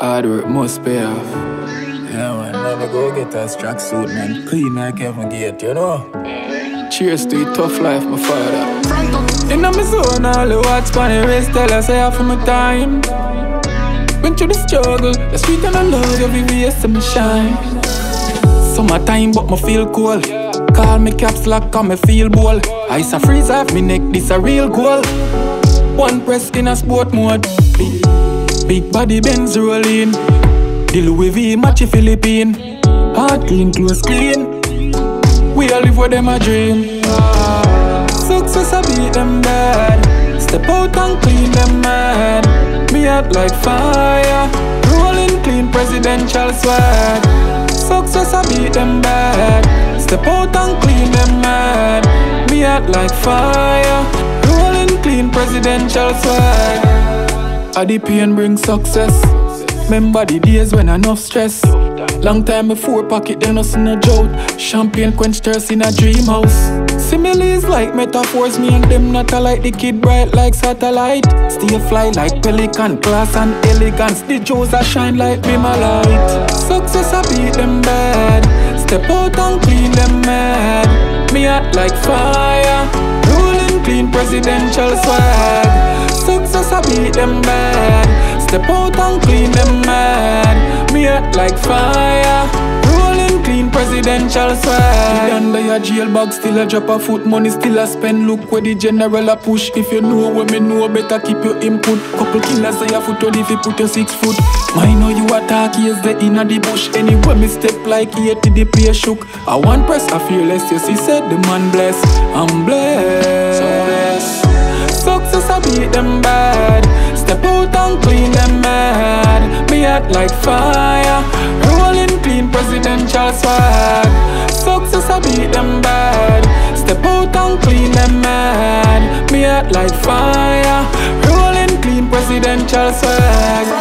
Hard work must pay off. Yeah, man, never go get a track suit, man. Clean like Kevin Gate, you know? Cheers to a tough life, my father. In my zone, all the watch on the wrist, tell us I have for my time. Went through the struggle, the sweet and the love, every way to me shine. Summertime, but me feel cool. Call me caps lock, cause me feel bold. Ice a freeze off me neck, this a real goal. One press in a sport mode. Big, body Benz rolling. The Louis V match a Philipp Plein. Heart clean, clothes clean. We all live where them a dream. Ah, Success I beat them bad. Step out and clean them mad. Me out like fire. Rolling clean presidential swag. Success I beat them bad. Step out and clean them mad. Me out like fire. Rolling clean presidential swag. A the pain bring success. Remember the days when enough stress. Long time before pocket then us in a drought. Champagne quench thirst in a dream house. Similes like metaphors, me and them not alike. The kid bright like satellite. Still fly like pelican, class and elegance. The Joes a shine like me my light. Success I beat them bad. Step out and clean them mad. Me hot like fire. Rolling clean presidential swag. Success I beat them bad. Step out and clean them mad. Me hot like fire. Rolling clean presidential swag. Under your jail bag, still a drop a foot. Money still a spend. Look where the general a push. If you know what me know, better keep your input. Couple killers say a foot on if you put your six foot. Mine know you attack, yes, the inna the bush. Anywhere me step like here to the place shook. I want press, I fearless. Yes, he said the man bless. I'm blessed. Success I beat them bad. Like fire. Rolling clean presidential swag. Success I beat them bad. Step out and clean them mad. Me hot like fire. Rolling clean presidential swag.